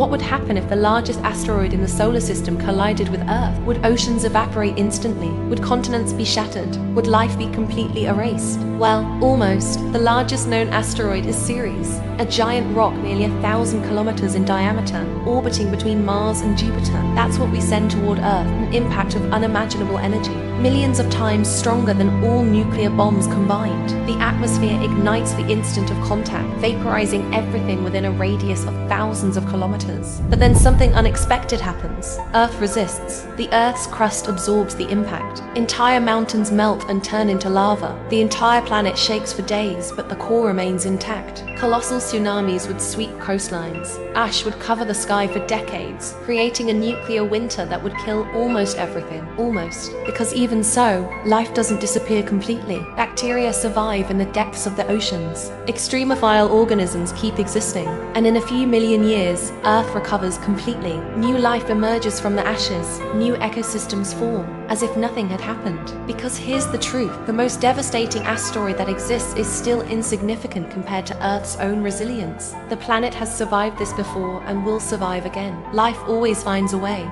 What would happen if the largest asteroid in the solar system collided with Earth? Would oceans evaporate instantly? Would continents be shattered? Would life be completely erased? Well, almost. The largest known asteroid is Ceres, a giant rock nearly a thousand kilometers in diameter, orbiting between Mars and Jupiter. That's what we send toward Earth, an impact of unimaginable energy, millions of times stronger than all nuclear bombs combined. The atmosphere ignites the instant of contact, vaporizing everything within a radius of thousands of kilometers. But then something unexpected happens. Earth resists. The Earth's crust absorbs the impact. Entire mountains melt and turn into lava. The entire planet shakes for days, but the core remains intact. Colossal tsunamis would sweep coastlines. Ash would cover the sky for decades, creating a nuclear winter that would kill almost everything. Almost. Because even so, life doesn't disappear completely. Bacteria survive in the depths of the oceans. Extremophile organisms keep existing, and in a few million years, Earth recovers completely. New life emerges from the ashes, new ecosystems form, as if nothing had happened. Because here's the truth the most devastating asteroid that exists is still insignificant compared to Earth's own resilience. The planet has survived this before and will survive again. Life always finds a way.